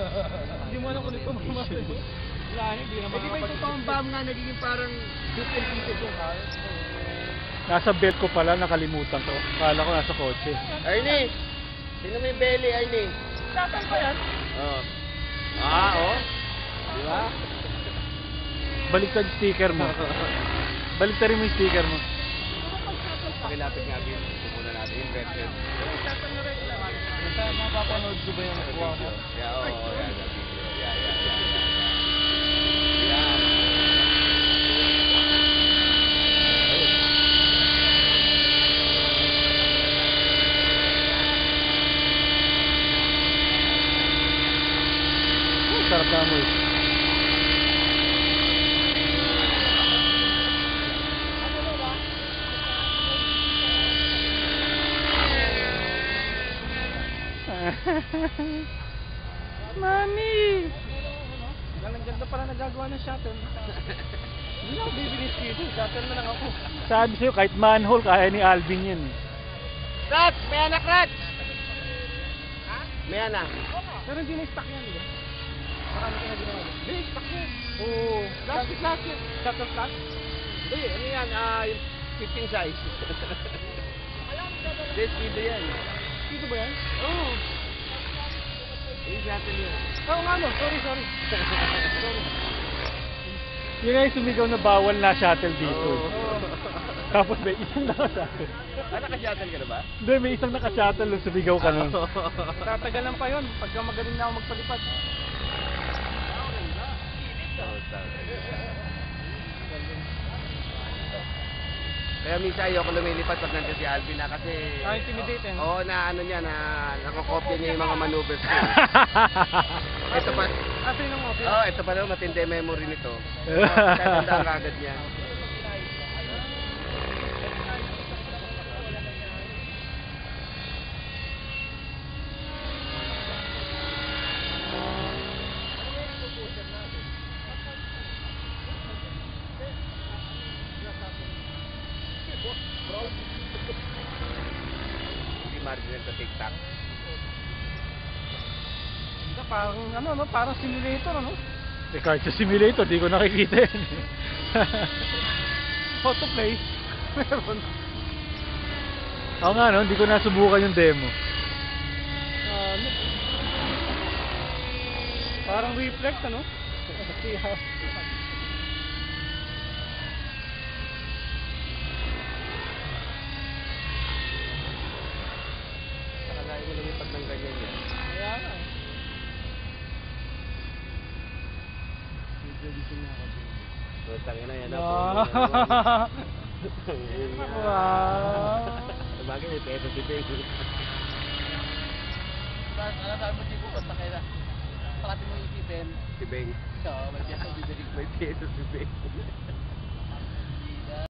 Hindi mo alam kung ito mamatay. Wala, hindi na Eh, di ba yung totoong bomb nga nagiging parang duplicated yung car? Nasa belt ko pala, nakalimutan ko. Kala ko nasa kotse. Arnie! Sino may belly, Arnie? Sasal pa yan? Oo. Ah, oh. Di ba? Baliktad yung sticker mo. Baliktad mo yung sticker mo. Pakilapit nga, Bill. Pupunan natin yung red red. Sasal na rin lang. Basta mapapanood ko ba yung nakuha ko? Yeah, oo, oh, yeah, yeah. Yeah, yeah, yeah, sarap na mo Mami! Ang ganda pala nagagawa ng shuttle. Hindi na ako bibilis dito. Shuttle na lang ako. Sabi sa'yo, kahit manhole, kaya ni Alvin yun. eh. Rats! May anak, Rats! May anak. Pero hindi na stock yan, di ba? Marami ka na ginawa. Hindi, stock yan. Oo. Plastic, plastic. Shuttle flat. Hindi, ano yan? Ah, yung 15 size. Hindi, speedo yan. Dito ba yan? Oo. Shuttle yan. Oo nga no. Sorry, sorry. sorry. Yun nga yung sumigaw na bawal na shuttle dito. Oo. Tapos may isang naka-shuttle. Ah, naka-shuttle ka na ba? Hindi, may isang naka-shuttle nung sumigaw ka nun. Tatagalan pa yun. Pagka magaling na ako magpalipad. Kaya minsan ayoko lumilipad pag nandiyan si Alvin na kasi... Ah, intimidating. Oo, na ano niya, na nakakopya niya yung mga maneuvers ko. ito pa, Ah, sino mo? oo, oh, ito pa daw matindi memory nito. Tatandaan ka agad niya. Hindi marginal sa TikTok. Ito, parang ano, no? Parang simulator, ano? Eh, kahit sa simulator, di ko nakikita yun. Photo play. Meron. Oo nga, no? Hindi ko nasubukan yung demo. Ano? Parang reflex, ano? See how... Nakalayo mo lumipad ng ganyan yan. Kaya nga. eh. Medyo gising na ako. So, tangin na yan. Wow. Wow. Sabagay, may peso si Beng. Ano sabi mo? Basta kayo na. Pakati mo isipin. Si Beng. Oo, may May peso si Beng.